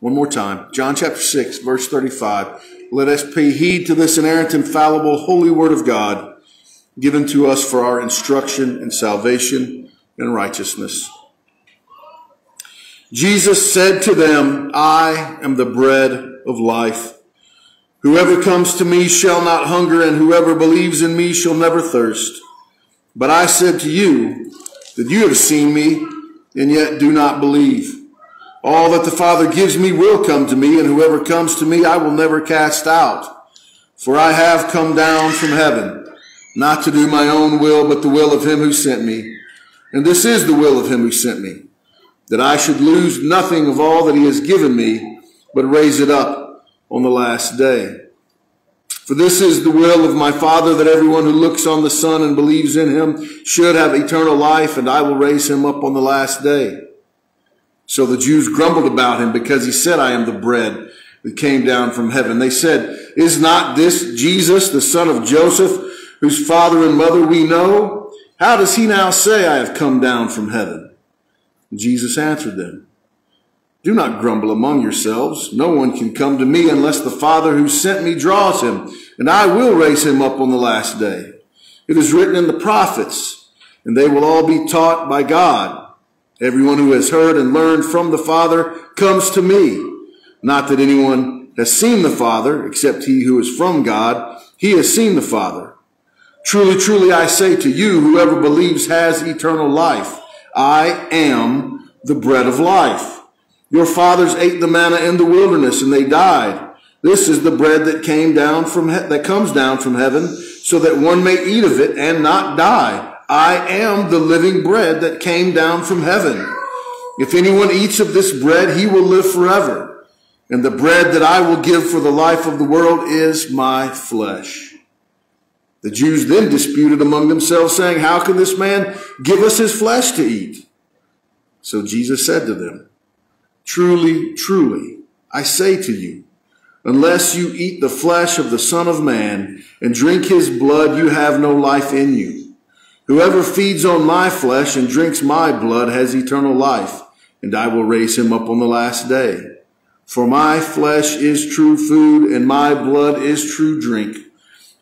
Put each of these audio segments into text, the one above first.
One more time. John chapter 6, verse 35. Let us pay heed to this inerrant, infallible, holy word of God given to us for our instruction and salvation and righteousness. Jesus said to them, I am the bread of life. Whoever comes to me shall not hunger, and whoever believes in me shall never thirst. But I said to you that you have seen me, and yet do not believe. All that the Father gives me will come to me, and whoever comes to me I will never cast out. For I have come down from heaven, not to do my own will, but the will of him who sent me. And this is the will of him who sent me, that I should lose nothing of all that he has given me, but raise it up on the last day. For this is the will of my Father, that everyone who looks on the Son and believes in him should have eternal life, and I will raise him up on the last day. So the Jews grumbled about him because he said, I am the bread that came down from heaven. They said, Is not this Jesus, the son of Joseph, whose father and mother we know? How does he now say, I have come down from heaven? And Jesus answered them, Do not grumble among yourselves. No one can come to me unless the Father who sent me draws him, and I will raise him up on the last day. It is written in the prophets, and they will all be taught by God. Everyone who has heard and learned from the Father comes to me. Not that anyone has seen the Father, except he who is from God. He has seen the Father. Truly, truly, I say to you, whoever believes has eternal life. I am the bread of life. Your fathers ate the manna in the wilderness and they died. This is the bread that came down from, that comes down from heaven so that one may eat of it and not die. I am the living bread that came down from heaven. If anyone eats of this bread, he will live forever. And the bread that I will give for the life of the world is my flesh. The Jews then disputed among themselves, saying, How can this man give us his flesh to eat? So Jesus said to them, Truly, truly, I say to you, unless you eat the flesh of the Son of Man and drink his blood, you have no life in you. Whoever feeds on my flesh and drinks my blood has eternal life, and I will raise him up on the last day. For my flesh is true food, and my blood is true drink.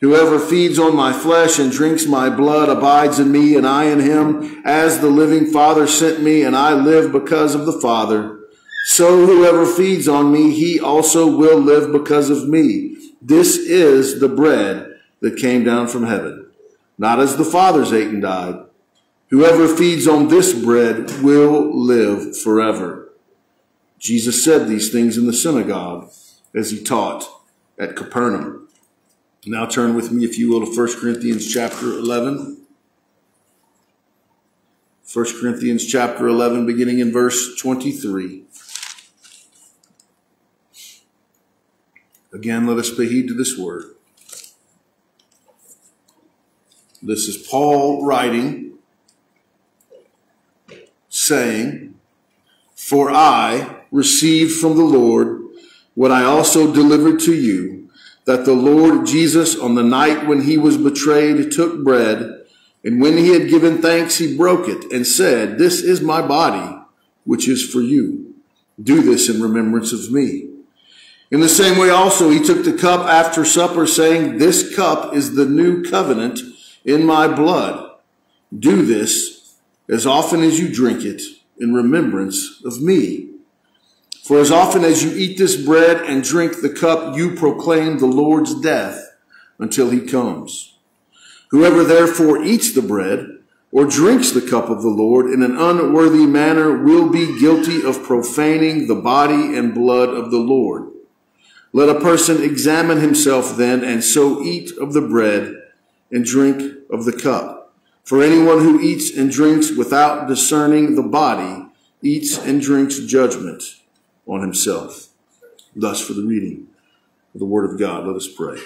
Whoever feeds on my flesh and drinks my blood abides in me, and I in him, as the living Father sent me, and I live because of the Father. So whoever feeds on me, he also will live because of me. This is the bread that came down from heaven not as the fathers ate and died. Whoever feeds on this bread will live forever. Jesus said these things in the synagogue as he taught at Capernaum. Now turn with me, if you will, to 1 Corinthians chapter 11. 1 Corinthians chapter 11, beginning in verse 23. Again, let us pay heed to this word. This is Paul writing, saying, For I received from the Lord what I also delivered to you, that the Lord Jesus, on the night when he was betrayed, took bread, and when he had given thanks, he broke it and said, This is my body, which is for you. Do this in remembrance of me. In the same way also, he took the cup after supper, saying, This cup is the new covenant in my blood. Do this as often as you drink it in remembrance of me. For as often as you eat this bread and drink the cup, you proclaim the Lord's death until he comes. Whoever therefore eats the bread or drinks the cup of the Lord in an unworthy manner will be guilty of profaning the body and blood of the Lord. Let a person examine himself then and so eat of the bread and drink of the cup. For anyone who eats and drinks without discerning the body eats and drinks judgment on himself. Thus for the reading of the word of God, let us pray.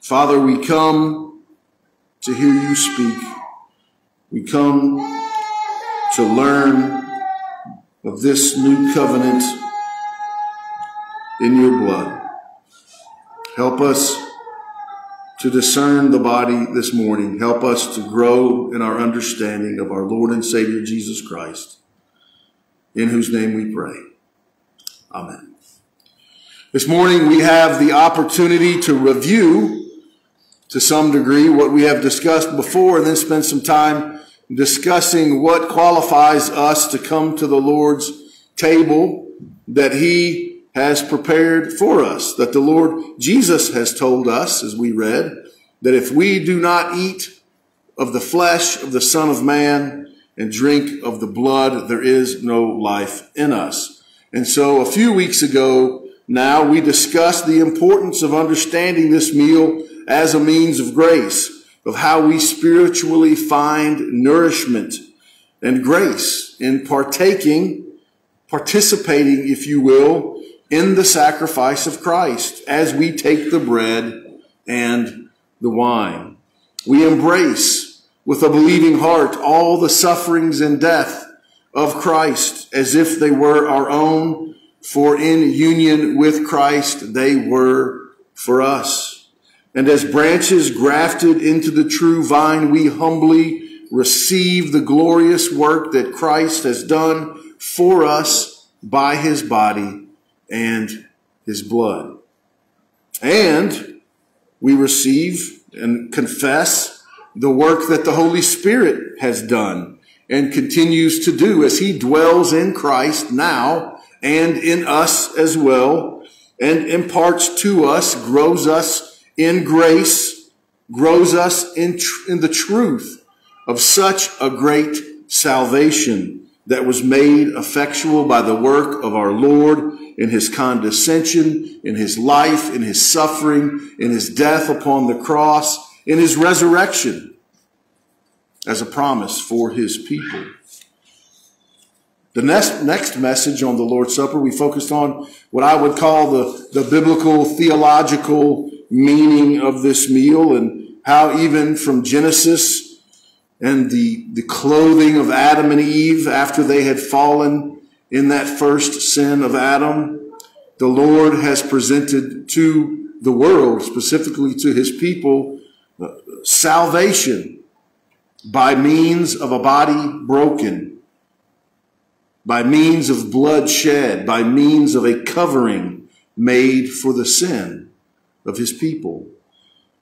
Father, we come to hear you speak. We come to learn of this new covenant in your blood. Help us to discern the body this morning. Help us to grow in our understanding of our Lord and Savior Jesus Christ. in whose name we pray. Amen. This morning we have the opportunity to review to some degree what we have discussed before and then spend some time discussing what qualifies us to come to the Lord's table that he has prepared for us, that the Lord Jesus has told us, as we read, that if we do not eat of the flesh of the Son of Man and drink of the blood, there is no life in us. And so a few weeks ago now, we discussed the importance of understanding this meal as a means of grace, of how we spiritually find nourishment and grace in partaking, participating, if you will, in the sacrifice of Christ as we take the bread and the wine. We embrace with a believing heart all the sufferings and death of Christ as if they were our own, for in union with Christ they were for us. And as branches grafted into the true vine, we humbly receive the glorious work that Christ has done for us by his body and his blood. And we receive and confess the work that the Holy Spirit has done and continues to do as he dwells in Christ now and in us as well and imparts to us, grows us in grace, grows us in, tr- in the truth of such a great salvation that was made effectual by the work of our Lord in his condescension, in his life, in his suffering, in his death upon the cross, in his resurrection as a promise for his people. The next, next message on the Lord's Supper, we focused on what I would call the, the biblical theological meaning of this meal and how even from Genesis and the, the clothing of Adam and Eve after they had fallen in that first sin of Adam, the Lord has presented to the world, specifically to his people, uh, salvation by means of a body broken, by means of blood shed, by means of a covering made for the sin of his people.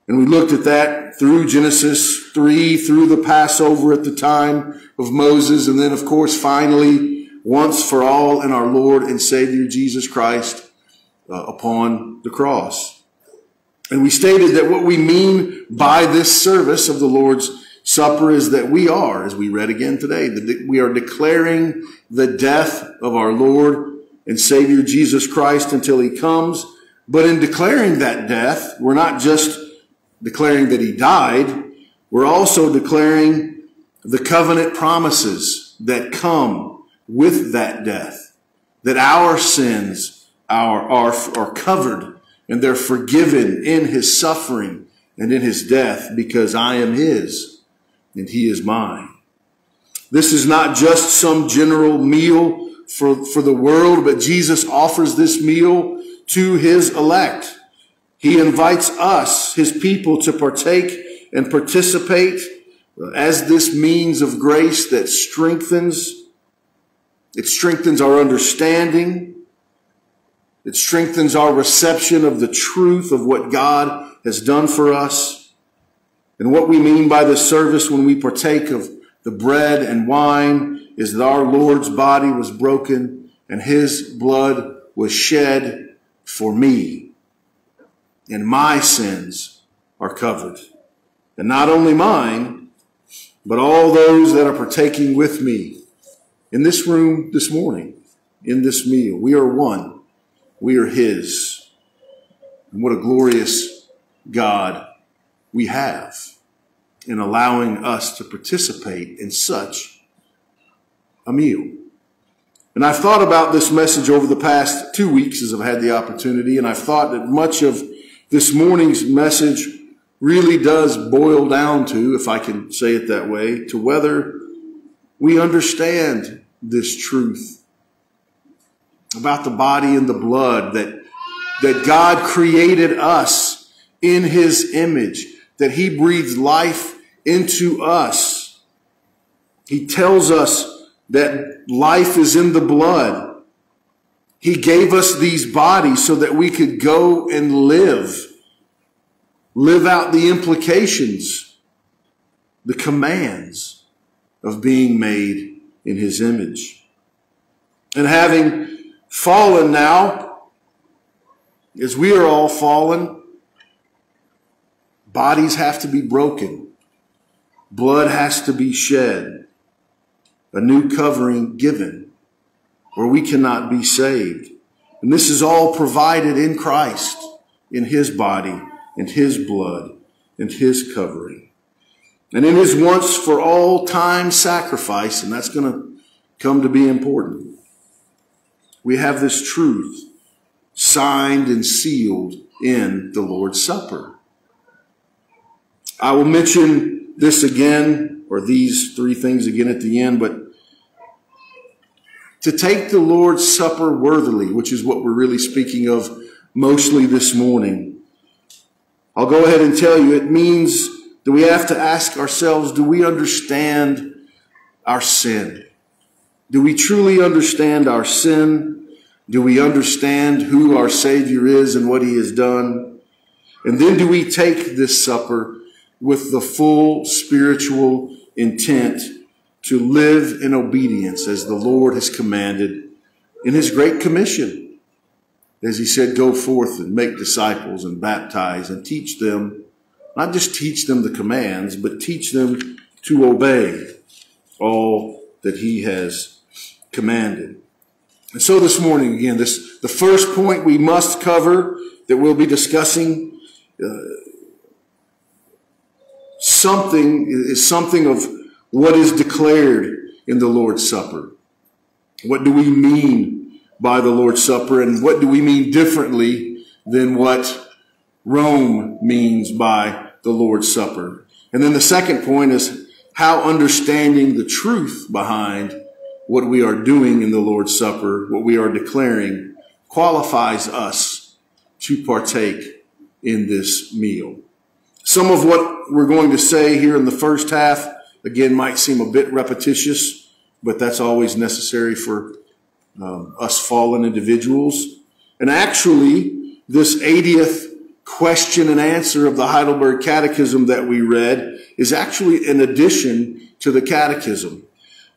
And we looked at that through Genesis 3, through the Passover at the time of Moses, and then, of course, finally, once for all in our Lord and Savior Jesus Christ uh, upon the cross. And we stated that what we mean by this service of the Lord's Supper is that we are, as we read again today, that we are declaring the death of our Lord and Savior Jesus Christ until he comes. But in declaring that death, we're not just declaring that he died, we're also declaring the covenant promises that come with that death, that our sins are, are, are covered and they're forgiven in his suffering and in his death because I am his and he is mine. This is not just some general meal for, for the world, but Jesus offers this meal to his elect. He invites us, his people, to partake and participate as this means of grace that strengthens, it strengthens our understanding. It strengthens our reception of the truth of what God has done for us and what we mean by the service when we partake of the bread and wine is that our Lord's body was broken and his blood was shed for me and my sins are covered. And not only mine, but all those that are partaking with me in this room this morning, in this meal. We are one. We are His. And what a glorious God we have in allowing us to participate in such a meal. And I've thought about this message over the past two weeks as I've had the opportunity, and I've thought that much of this morning's message really does boil down to, if I can say it that way, to whether we understand this truth about the body and the blood that, that God created us in his image, that he breathes life into us. He tells us that life is in the blood. He gave us these bodies so that we could go and live, live out the implications, the commands of being made in his image. And having fallen now, as we are all fallen, bodies have to be broken. Blood has to be shed. A new covering given, or we cannot be saved. And this is all provided in Christ, in his body, in his blood, and his covering. And in his once for all time sacrifice, and that's going to come to be important. We have this truth signed and sealed in the Lord's Supper. I will mention this again, or these three things again at the end, but to take the Lord's Supper worthily, which is what we're really speaking of mostly this morning, I'll go ahead and tell you it means that we have to ask ourselves, do we understand our sin? Do we truly understand our sin? Do we understand who our Savior is and what He has done? And then do we take this supper with the full spiritual intent to live in obedience as the Lord has commanded in His Great Commission? As He said, go forth and make disciples and baptize and teach them, not just teach them the commands, but teach them to obey all that He has commanded. And so this morning, again, this, the first point we must cover that we'll be discussing, uh, something is something of what is declared in the Lord's Supper. What do we mean by the Lord's Supper and what do we mean differently than what Rome means by the Lord's Supper? And then the second point is how understanding the truth behind what we are doing in the Lord's Supper, what we are declaring, qualifies us to partake in this meal. Some of what we're going to say here in the first half, again, might seem a bit repetitious, but that's always necessary for um, us fallen individuals. And actually, this 80th question and answer of the Heidelberg Catechism that we read is actually an addition to the Catechism.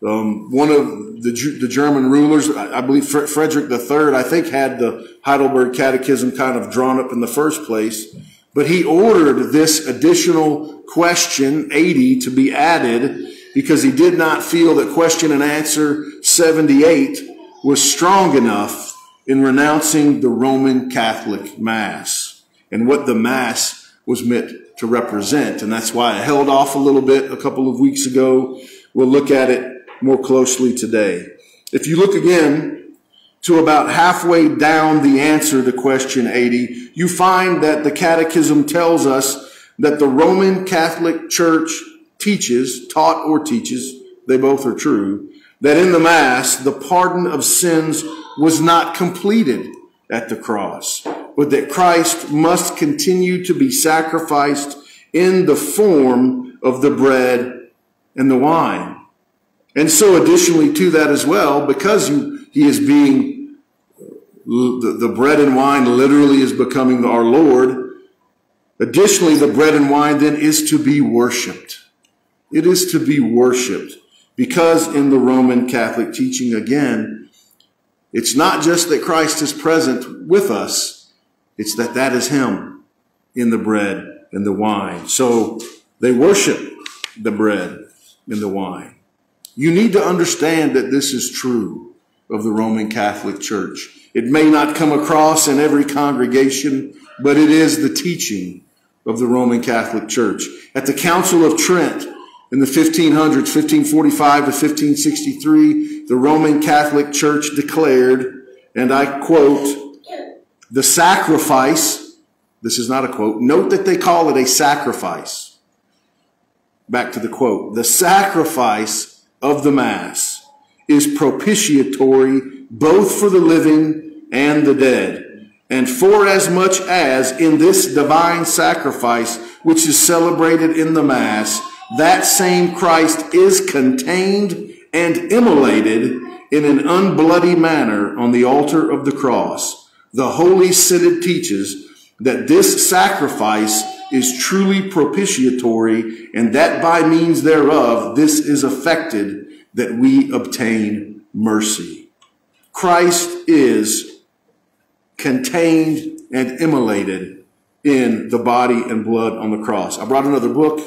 Um, one of the, the German rulers, I, believe Frederick III, I think had the Heidelberg Catechism kind of drawn up in the first place. But he ordered this additional question, 80, to be added because he did not feel that question and answer 78 was strong enough in renouncing the Roman Catholic Mass and what the Mass was meant to represent. And that's why I held off a little bit a couple of weeks ago. We'll look at it more closely today. If you look again to about halfway down the answer to question 80, you find that the Catechism tells us that the Roman Catholic Church teaches, taught or teaches, they both are true, that in the Mass, the pardon of sins was not completed at the cross, but that Christ must continue to be sacrificed in the form of the bread and the wine. And so additionally to that as well, because he is being, the, bread and wine literally is becoming our Lord. Additionally, the bread and wine then is to be worshiped. It is to be worshiped because in the Roman Catholic teaching again, it's not just that Christ is present with us. It's that that is him in the bread and the wine. So they worship the bread and the wine. You need to understand that this is true of the Roman Catholic Church. It may not come across in every congregation, but it is the teaching of the Roman Catholic Church. At the Council of Trent in the 1500s, 1545 to 1563, the Roman Catholic Church declared, and I quote, the sacrifice, this is not a quote, note that they call it a sacrifice. Back to the quote, the sacrifice of the Mass is propitiatory both for the living and the dead. And for as much as in this divine sacrifice, which is celebrated in the Mass, that same Christ is contained and immolated in an unbloody manner on the altar of the cross. The Holy Synod teaches that this sacrifice is truly propitiatory and that by means thereof this is effected that we obtain mercy. Christ is contained and immolated in the body and blood on the cross. I brought another book.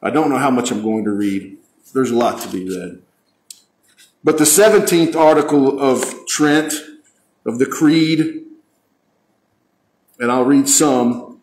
I don't know how much I'm going to read. There's a lot to be read. But the 17th article of Trent, of the Creed, and I'll read some.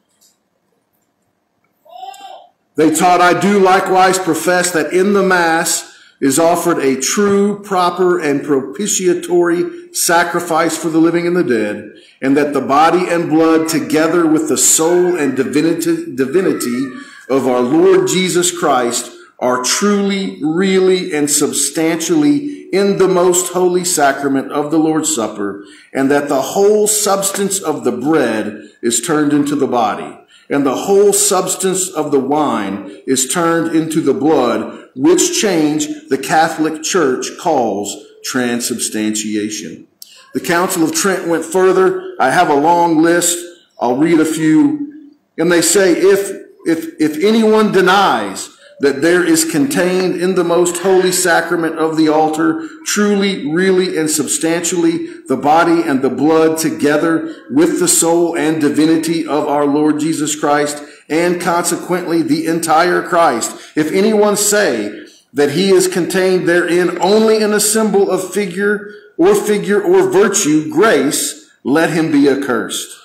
They taught, I do likewise profess that in the Mass is offered a true, proper, and propitiatory sacrifice for the living and the dead, and that the body and blood, together with the soul and divinity, divinity of our Lord Jesus Christ, are truly, really, and substantially in the most holy sacrament of the Lord's Supper, and that the whole substance of the bread is turned into the body, and the whole substance of the wine is turned into the blood, which change the Catholic Church calls transubstantiation. The Council of Trent went further. I have a long list. I'll read a few. And they say, if, if, if anyone denies that there is contained in the most holy sacrament of the altar, truly, really, and substantially, the body and the blood together with the soul and divinity of our Lord Jesus Christ, and consequently the entire Christ. If anyone say that he is contained therein only in a symbol of figure or figure or virtue, grace, let him be accursed.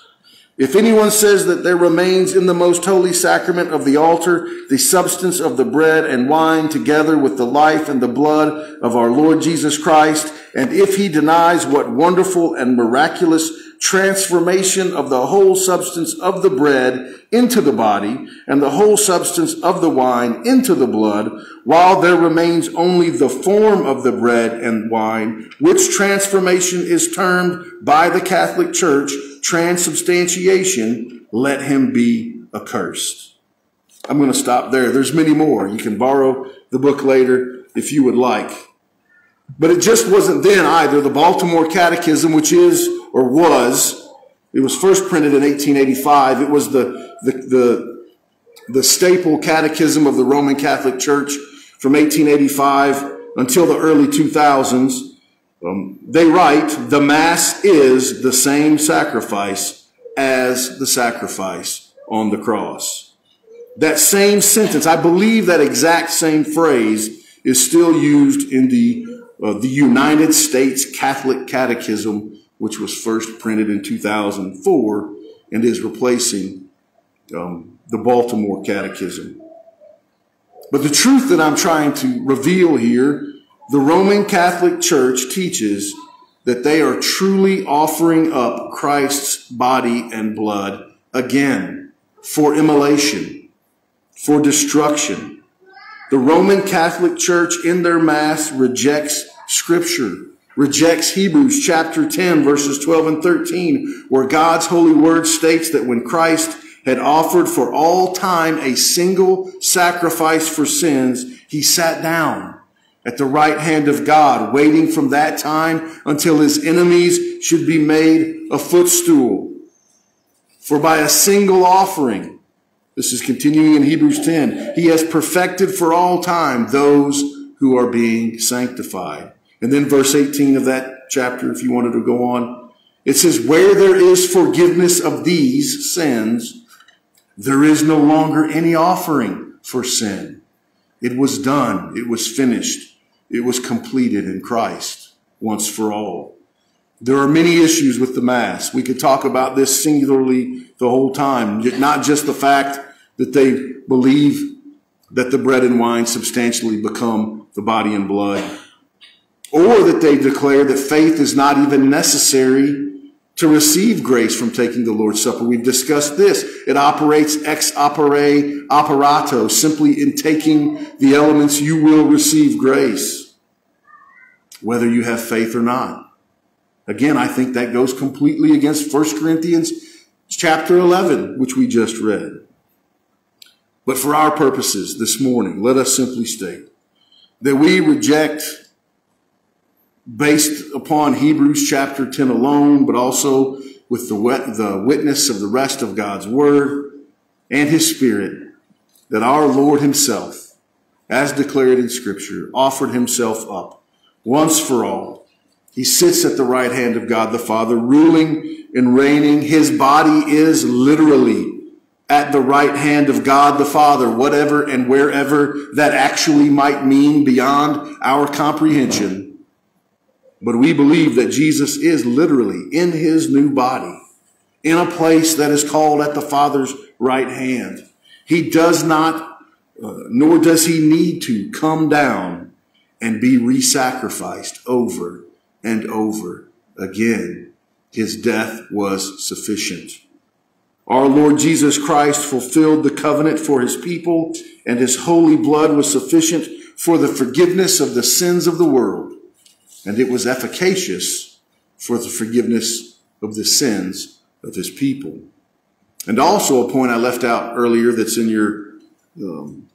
If anyone says that there remains in the most holy sacrament of the altar the substance of the bread and wine together with the life and the blood of our Lord Jesus Christ, and if he denies what wonderful and miraculous transformation of the whole substance of the bread into the body and the whole substance of the wine into the blood, while there remains only the form of the bread and wine, which transformation is termed by the Catholic Church transubstantiation, let him be accursed. I'm going to stop there. There's many more. You can borrow the book later if you would like. But it just wasn't then either. The Baltimore Catechism, which is or was, it was first printed in 1885. It was the, the, the, the staple catechism of the Roman Catholic Church from 1885 until the early 2000s. Um, they write, the Mass is the same sacrifice as the sacrifice on the cross. That same sentence, I believe that exact same phrase is still used in the, uh, the United States Catholic Catechism, which was first printed in 2004 and is replacing um, the Baltimore Catechism. But the truth that I'm trying to reveal here the Roman Catholic Church teaches that they are truly offering up Christ's body and blood again for immolation, for destruction. The Roman Catholic Church in their Mass rejects Scripture, rejects Hebrews chapter 10 verses 12 and 13, where God's holy word states that when Christ had offered for all time a single sacrifice for sins, he sat down at the right hand of God, waiting from that time until his enemies should be made a footstool. For by a single offering, this is continuing in Hebrews 10, he has perfected for all time those who are being sanctified. And then verse 18 of that chapter, if you wanted to go on, it says, where there is forgiveness of these sins, there is no longer any offering for sin. It was done. It was finished. It was completed in Christ once for all. There are many issues with the Mass. We could talk about this singularly the whole time, not just the fact that they believe that the bread and wine substantially become the body and blood, or that they declare that faith is not even necessary to receive grace from taking the Lord's Supper. We've discussed this. It operates ex opere operato, simply in taking the elements, you will receive grace, whether you have faith or not. Again, I think that goes completely against 1 Corinthians chapter 11, which we just read. But for our purposes this morning, let us simply state that we reject based upon Hebrews chapter 10 alone, but also with the, the witness of the rest of God's word and his spirit, that our Lord himself, as declared in scripture, offered himself up once for all. He sits at the right hand of God the Father, ruling and reigning. His body is literally at the right hand of God the Father, whatever and wherever that actually might mean beyond our comprehension. But we believe that Jesus is literally in his new body, in a place that is called at the Father's right hand. He does not, uh, nor does he need to come down and be re-sacrificed over and over again. His death was sufficient. Our Lord Jesus Christ fulfilled the covenant for his people, and his holy blood was sufficient for the forgiveness of the sins of the world, and it was efficacious for the forgiveness of the sins of his people. And also a point I left out earlier that's in your, um,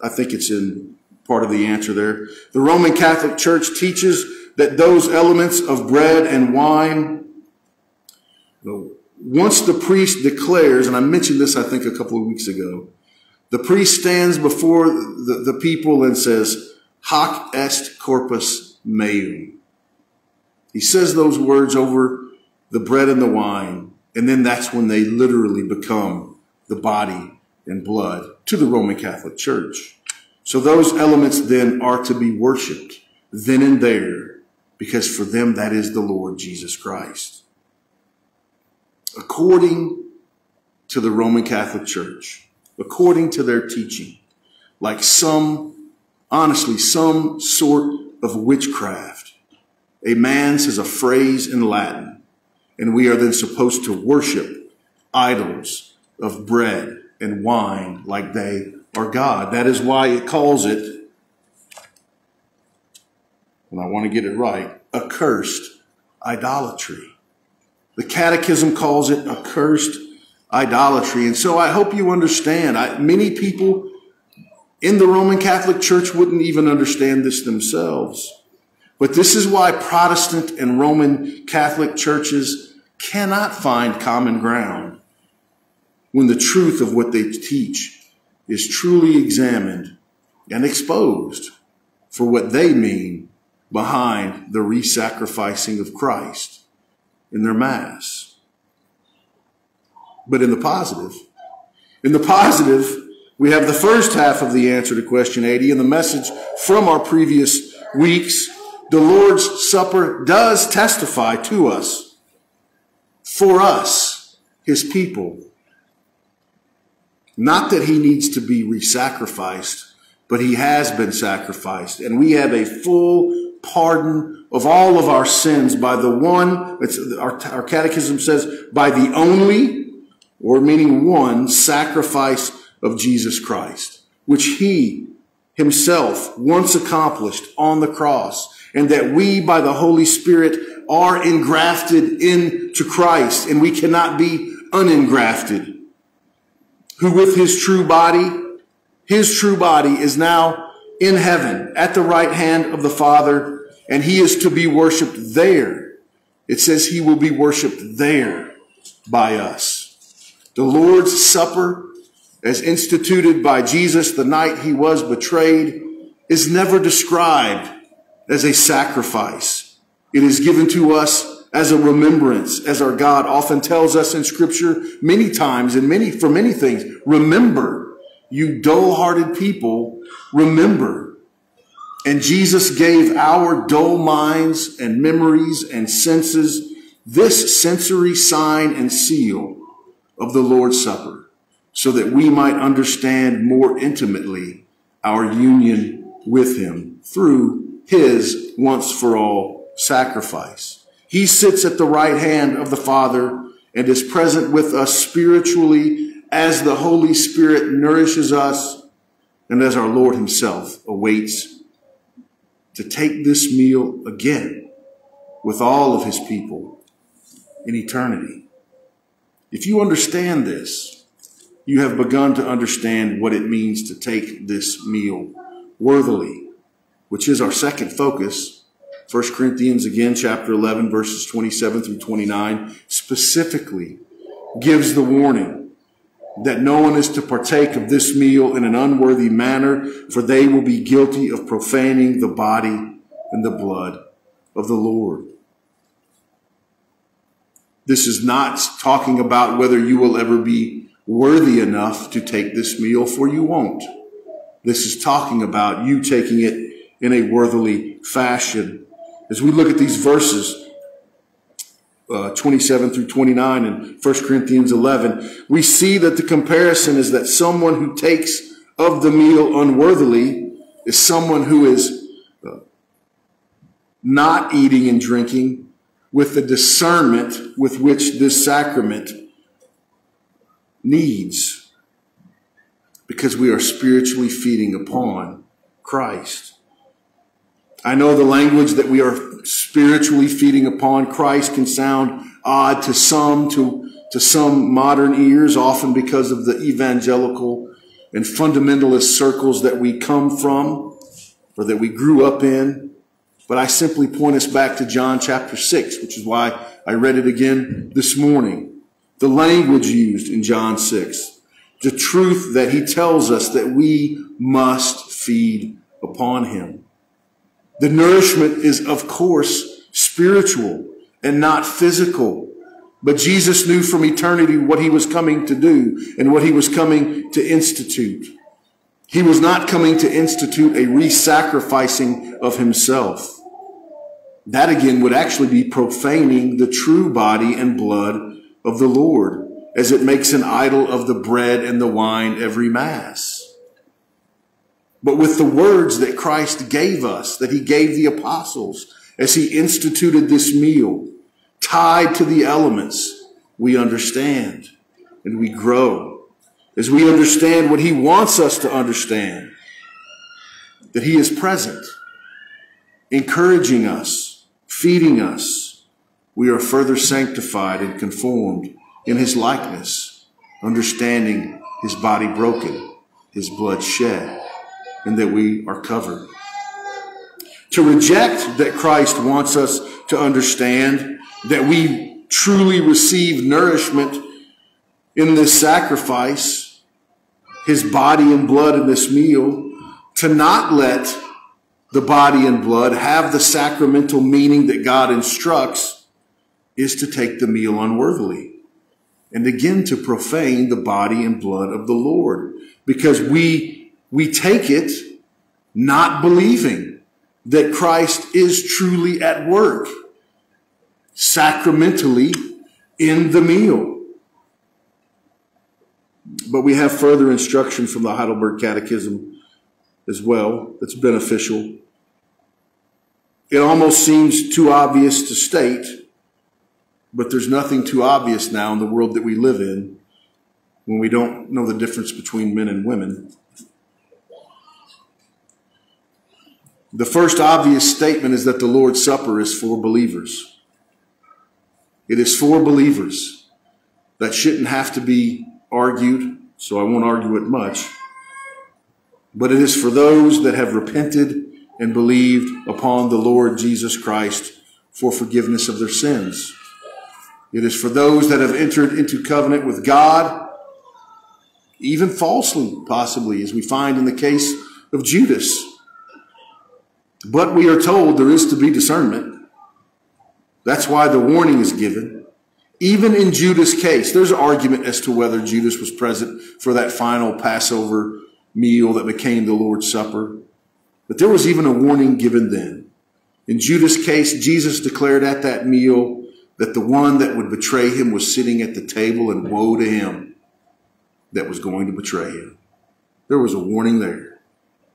I think it's in part of the answer there. The Roman Catholic Church teaches that those elements of bread and wine, once the priest declares, and I mentioned this, I think, a couple of weeks ago, the priest stands before the, the people and says, Hoc est corpus meum. He says those words over the bread and the wine, and then that's when they literally become the body and blood to the Roman Catholic Church. So those elements then are to be worshiped then and there, because for them that is the Lord Jesus Christ according to the Roman Catholic Church, according to their teaching, like some, honestly, some sort of witchcraft. A man says a phrase in Latin, and we are then supposed to worship idols of bread and wine like they are God. That is why it calls it, and I want to get it right, accursed idolatry. The catechism calls it accursed idolatry. And so I hope you understand. I, many people in the Roman Catholic Church wouldn't even understand this themselves. But this is why Protestant and Roman Catholic churches cannot find common ground when the truth of what they teach is truly examined and exposed for what they mean behind the re-sacrificing of Christ in their mass. But in the positive, in the positive, we have the first half of the answer to question 80 and the message from our previous weeks. The Lord's Supper does testify to us, for us, his people. Not that he needs to be re-sacrificed, but he has been sacrificed. And we have a full pardon of all of our sins by the one, our, our catechism says, by the only, or meaning one, sacrifice of Jesus Christ, which he himself once accomplished on the cross, and that we, by the Holy Spirit, are engrafted into Christ, and we cannot be unengrafted. Who with his true body, his true body is now in heaven at the right hand of the Father, and he is to be worshiped there. It says he will be worshiped there by us. The Lord's Supper, as instituted by Jesus the night he was betrayed, is never described as a sacrifice. It is given to us as a remembrance, as our God often tells us in scripture many times and many, for many things. Remember you dull-hearted people, remember. And Jesus gave our dull minds and memories and senses this sensory sign and seal of the Lord's Supper so that we might understand more intimately our union with him through his once for all sacrifice. He sits at the right hand of the Father and is present with us spiritually as the Holy Spirit nourishes us and as our Lord himself awaits to take this meal again with all of his people in eternity. If you understand this, you have begun to understand what it means to take this meal worthily, which is our second focus 1 Corinthians again, chapter 11, verses 27 through 29, specifically gives the warning that no one is to partake of this meal in an unworthy manner, for they will be guilty of profaning the body and the blood of the Lord. This is not talking about whether you will ever be worthy enough to take this meal, for you won't. This is talking about you taking it in a worthily fashion. As we look at these verses, uh, 27 through 29 and 1 Corinthians 11, we see that the comparison is that someone who takes of the meal unworthily is someone who is uh, not eating and drinking with the discernment with which this sacrament needs because we are spiritually feeding upon Christ. I know the language that we are spiritually feeding upon Christ can sound odd to some, to, to some modern ears, often because of the evangelical and fundamentalist circles that we come from or that we grew up in. But I simply point us back to John chapter 6, which is why I read it again this morning. The language used in John 6, the truth that he tells us that we must feed upon him. The nourishment is, of course, spiritual and not physical. But Jesus knew from eternity what he was coming to do and what he was coming to institute. He was not coming to institute a re-sacrificing of himself. That again would actually be profaning the true body and blood of the Lord as it makes an idol of the bread and the wine every mass. But with the words that Christ gave us, that he gave the apostles as he instituted this meal, tied to the elements, we understand and we grow as we understand what he wants us to understand, that he is present, encouraging us, feeding us, we are further sanctified and conformed in his likeness, understanding his body broken, his blood shed, and that we are covered. To reject that Christ wants us to understand that we truly receive nourishment in this sacrifice, his body and blood in this meal, to not let the body and blood, have the sacramental meaning that God instructs, is to take the meal unworthily and again to profane the body and blood of the Lord because we, we take it not believing that Christ is truly at work sacramentally in the meal. But we have further instruction from the Heidelberg Catechism as well that's beneficial. It almost seems too obvious to state, but there's nothing too obvious now in the world that we live in when we don't know the difference between men and women. The first obvious statement is that the Lord's Supper is for believers. It is for believers. That shouldn't have to be argued, so I won't argue it much. But it is for those that have repented and believed upon the Lord Jesus Christ for forgiveness of their sins. It is for those that have entered into covenant with God, even falsely, possibly, as we find in the case of Judas. But we are told there is to be discernment. That's why the warning is given. Even in Judas' case, there's an argument as to whether Judas was present for that final Passover meal that became the Lord's Supper. But there was even a warning given then. In Judas' case, Jesus declared at that meal that the one that would betray him was sitting at the table and woe to him that was going to betray him. There was a warning there,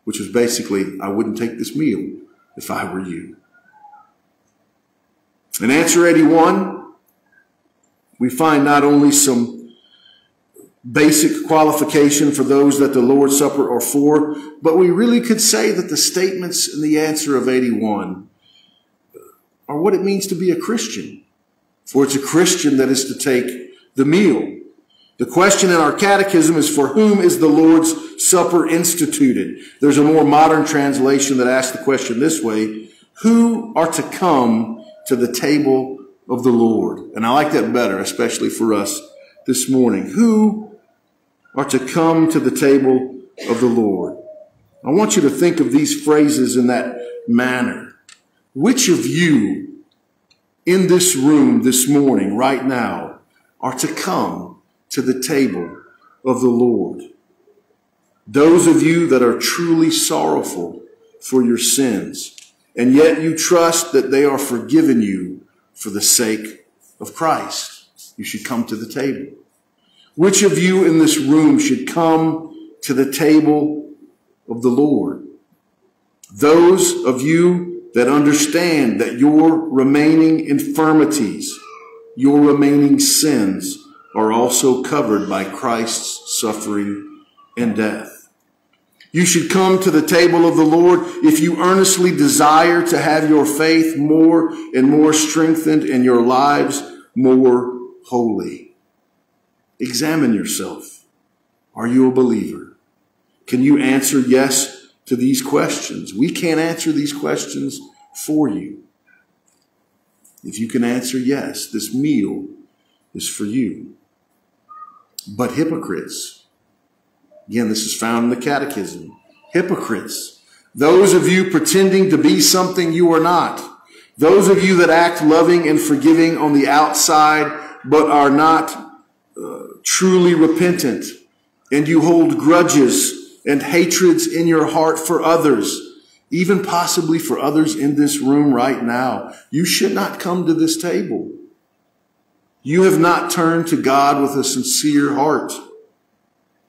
which was basically, I wouldn't take this meal if I were you. In answer 81, we find not only some basic qualification for those that the Lord's Supper are for, but we really could say that the statements in the answer of 81 are what it means to be a Christian. For it's a Christian that is to take the meal. The question in our catechism is for whom is the Lord's Supper instituted? There's a more modern translation that asks the question this way. who are to come to the table of the Lord. And I like that better, especially for us this morning. Who are to come to the table of the Lord? I want you to think of these phrases in that manner. Which of you in this room this morning, right now, are to come to the table of the Lord? Those of you that are truly sorrowful for your sins, and yet you trust that they are forgiven you for the sake of Christ. You should come to the table. Which of you in this room should come to the table of the Lord? Those of you that understand that your remaining infirmities, your remaining sins are also covered by Christ's suffering and death. You should come to the table of the Lord if you earnestly desire to have your faith more and more strengthened and your lives more holy. Examine yourself. Are you a believer? Can you answer yes to these questions? We can't answer these questions for you. If you can answer yes, this meal is for you. But hypocrites, Again, this is found in the Catechism. Hypocrites. Those of you pretending to be something you are not. Those of you that act loving and forgiving on the outside, but are not uh, truly repentant. And you hold grudges and hatreds in your heart for others, even possibly for others in this room right now. You should not come to this table. You have not turned to God with a sincere heart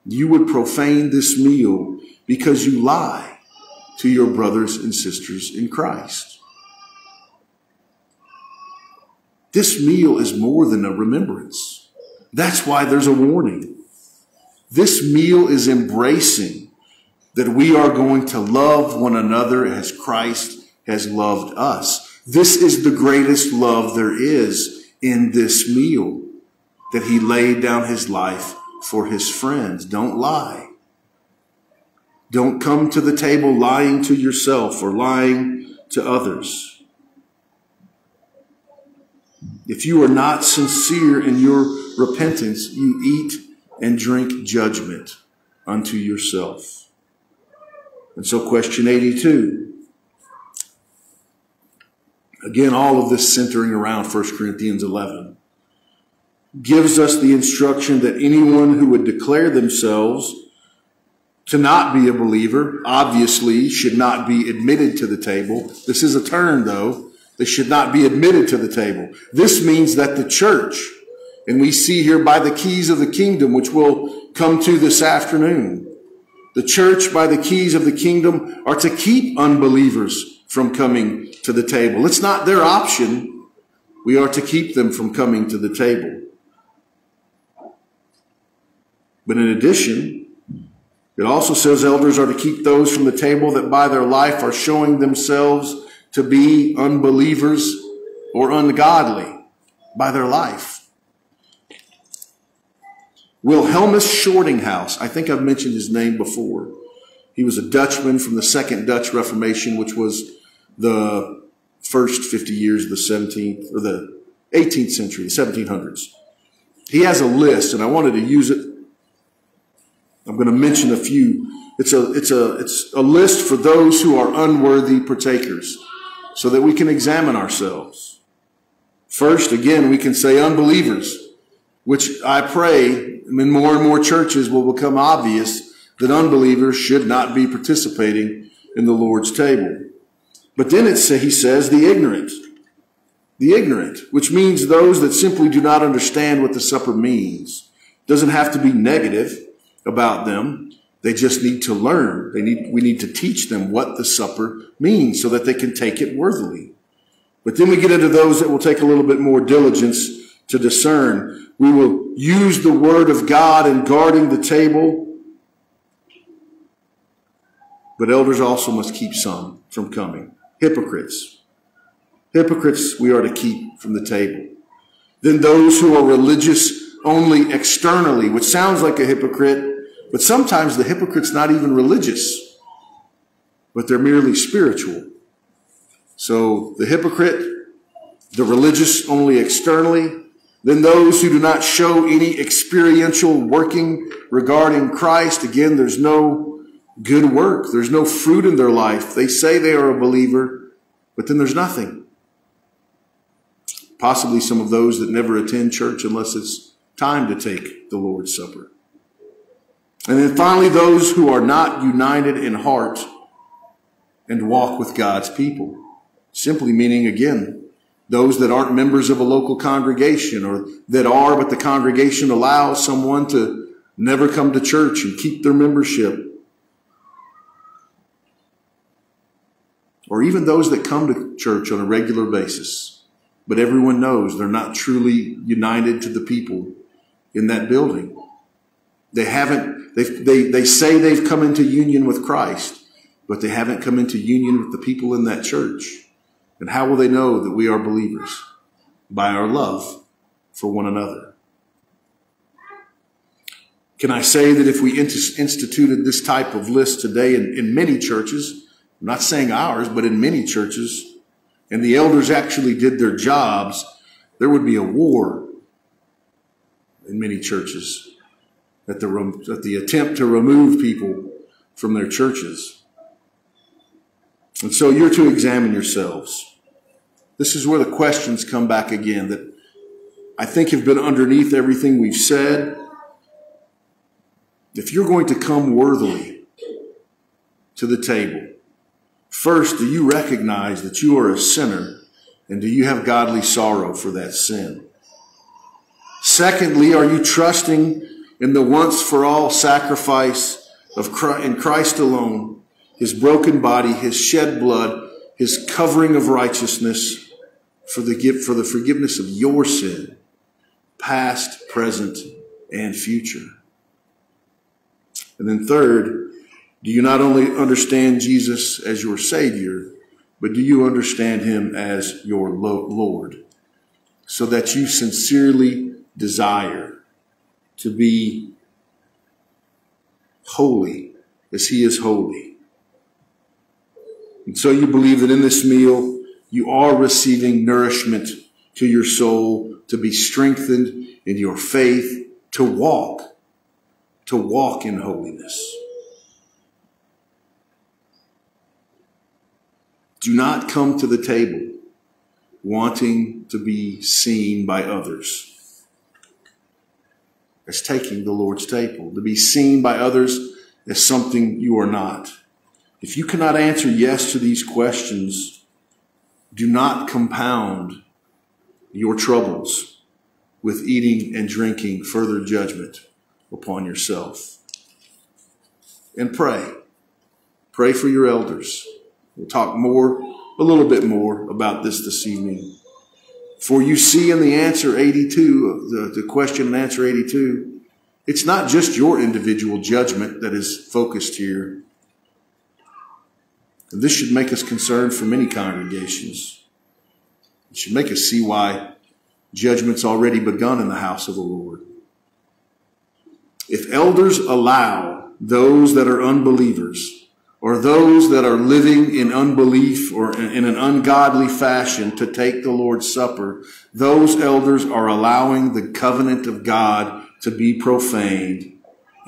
you would profane this meal because you lie to your brothers and sisters in Christ. This meal is more than a remembrance. That's why there's a warning. This meal is embracing that we are going to love one another as Christ has loved us. This is the greatest love there is in this meal that he laid down his life for his friends. Don't lie. Don't come to the table lying to yourself or lying to others. If you are not sincere in your repentance, you eat and drink judgment unto yourself. And so question 82. Again, all of this centering around 1 Corinthians 11 gives us the instruction that anyone who would declare themselves to not be a believer, obviously should not be admitted to the table. This is a term though. They should not be admitted to the table. This means that the church, and we see here by the keys of the kingdom, which we'll come to this afternoon, the church by the keys of the kingdom are to keep unbelievers from coming to the table. It's not their option. We are to keep them from coming to the table. But in addition, it also says elders are to keep those from the table that by their life are showing themselves to be unbelievers or ungodly by their life. Wilhelmus Schortinghuis, I think I've mentioned his name before. He was a Dutchman from the Second Dutch Reformation, which was the first 50 years of the 17th or the 18th century, the 1700s. He has a list, and I wanted to use it I'm going to mention a few. It's a, it's a, it's a list for those who are unworthy partakers so that we can examine ourselves. First, again, we can say unbelievers, which I pray in more and more churches will become obvious that unbelievers should not be participating in the Lord's table. But then it's, he says the ignorant. The ignorant, which means those that simply do not understand what the supper means. Doesn't have to be negative about them. They just need to learn. They need, we need to teach them what the supper means so that they can take it worthily. But then we get into those that will take a little bit more diligence to discern. We will use the word of God in guarding the table. But elders also must keep some from coming. Hypocrites. Hypocrites we are to keep from the table. Then those who are religious only externally, which sounds like a hypocrite, but sometimes the hypocrite's not even religious, but they're merely spiritual. So the hypocrite, the religious only externally, then those who do not show any experiential working regarding Christ. Again, there's no good work. There's no fruit in their life. They say they are a believer, but then there's nothing. Possibly some of those that never attend church unless it's time to take the Lord's Supper. And then finally, those who are not united in heart and walk with God's people. Simply meaning, again, those that aren't members of a local congregation or that are, but the congregation allows someone to never come to church and keep their membership. Or even those that come to church on a regular basis, but everyone knows they're not truly united to the people in that building. They haven't, they, they, they say they've come into union with Christ, but they haven't come into union with the people in that church. And how will they know that we are believers? By our love for one another. Can I say that if we instituted this type of list today in, in many churches, I'm not saying ours, but in many churches, and the elders actually did their jobs, there would be a war in many churches at the, at the attempt to remove people from their churches. And so you're to examine yourselves. This is where the questions come back again that I think have been underneath everything we've said. If you're going to come worthily to the table, first, do you recognize that you are a sinner and do you have godly sorrow for that sin? Secondly, are you trusting in the once for all sacrifice of Christ, in Christ alone, his broken body, his shed blood, his covering of righteousness for the for the forgiveness of your sin, past, present, and future. And then third, do you not only understand Jesus as your Savior, but do you understand him as your Lord? So that you sincerely desire to be holy as he is holy. And so you believe that in this meal, you are receiving nourishment to your soul to be strengthened in your faith, to walk, to walk in holiness. Do not come to the table wanting to be seen by others as taking the Lord's table, to be seen by others as something you are not. If you cannot answer yes to these questions, do not compound your troubles with eating and drinking further judgment upon yourself. And pray. Pray for your elders. We'll talk more, a little bit more about this this evening. For you see in the answer 82, the, the question and answer 82, it's not just your individual judgment that is focused here. This should make us concerned for many congregations. It should make us see why judgment's already begun in the house of the Lord. If elders allow those that are unbelievers or those that are living in unbelief or in an ungodly fashion to take the Lord's Supper, those elders are allowing the covenant of God to be profaned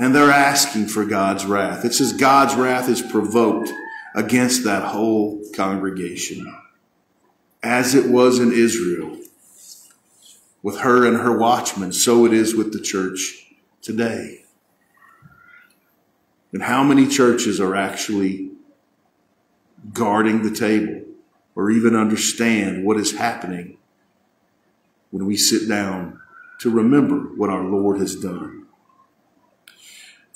and they're asking for God's wrath. It says God's wrath is provoked against that whole congregation as it was in Israel with her and her watchmen, so it is with the church today. And how many churches are actually guarding the table or even understand what is happening when we sit down to remember what our Lord has done?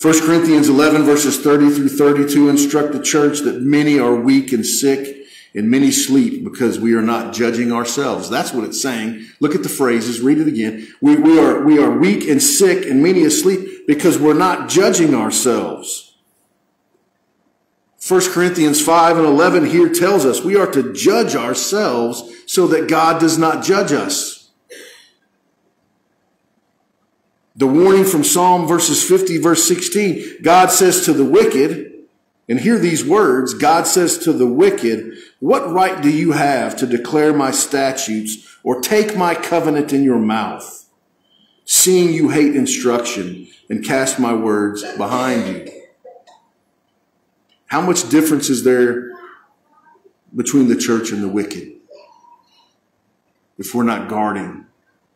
1 Corinthians 11 verses 30 through 32 instruct the church that many are weak and sick and many sleep because we are not judging ourselves. That's what it's saying. Look at the phrases. Read it again. We, we are, we are weak and sick and many asleep because we're not judging ourselves. 1 Corinthians 5 and 11 here tells us we are to judge ourselves so that God does not judge us. The warning from Psalm verses 50 verse 16, God says to the wicked, and hear these words, God says to the wicked, What right do you have to declare my statutes or take my covenant in your mouth, seeing you hate instruction and cast my words behind you? How much difference is there between the church and the wicked if we're not guarding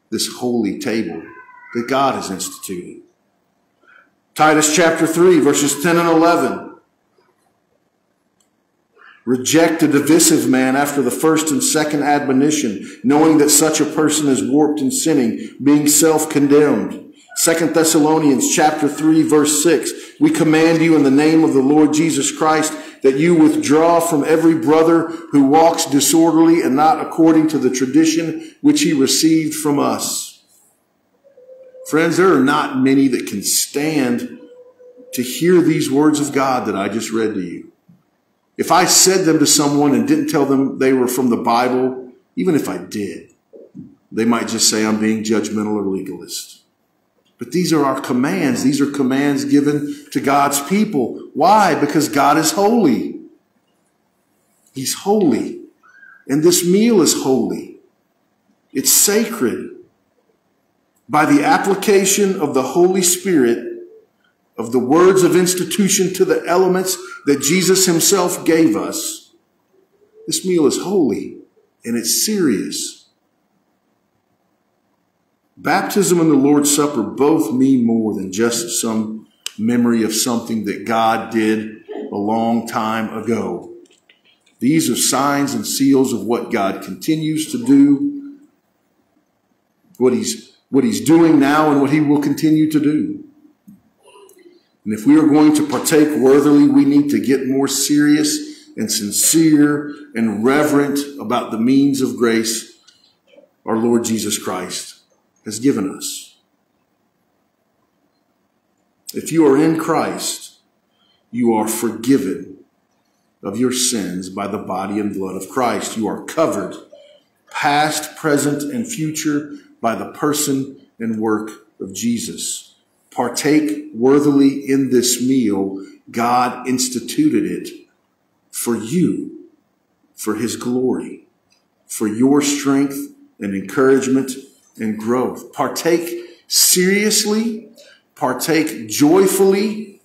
this holy table that God has instituted? Titus chapter 3, verses 10 and 11. Reject a divisive man after the first and second admonition, knowing that such a person is warped in sinning, being self-condemned. Second Thessalonians chapter 3 verse 6. We command you in the name of the Lord Jesus Christ that you withdraw from every brother who walks disorderly and not according to the tradition which he received from us. Friends, there are not many that can stand to hear these words of God that I just read to you. If I said them to someone and didn't tell them they were from the Bible, even if I did, they might just say I'm being judgmental or legalist. But these are our commands. These are commands given to God's people. Why? Because God is holy. He's holy. And this meal is holy. It's sacred. By the application of the Holy Spirit, of the words of institution to the elements that Jesus himself gave us, this meal is holy and it's serious. Baptism and the Lord's Supper both mean more than just some memory of something that God did a long time ago. These are signs and seals of what God continues to do, what he's, what he's doing now and what he will continue to do. And if we are going to partake worthily, we need to get more serious and sincere and reverent about the means of grace our Lord Jesus Christ has given us. If you are in Christ, you are forgiven of your sins by the body and blood of Christ. You are covered, past, present, and future, by the person and work of Jesus partake worthily in this meal, God instituted it for you, for his glory, for your strength and encouragement and growth. Partake seriously, partake joyfully,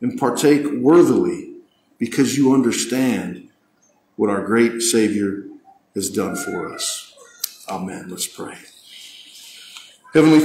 and partake worthily because you understand what our great Savior has done for us. Amen. Let's pray. Heavenly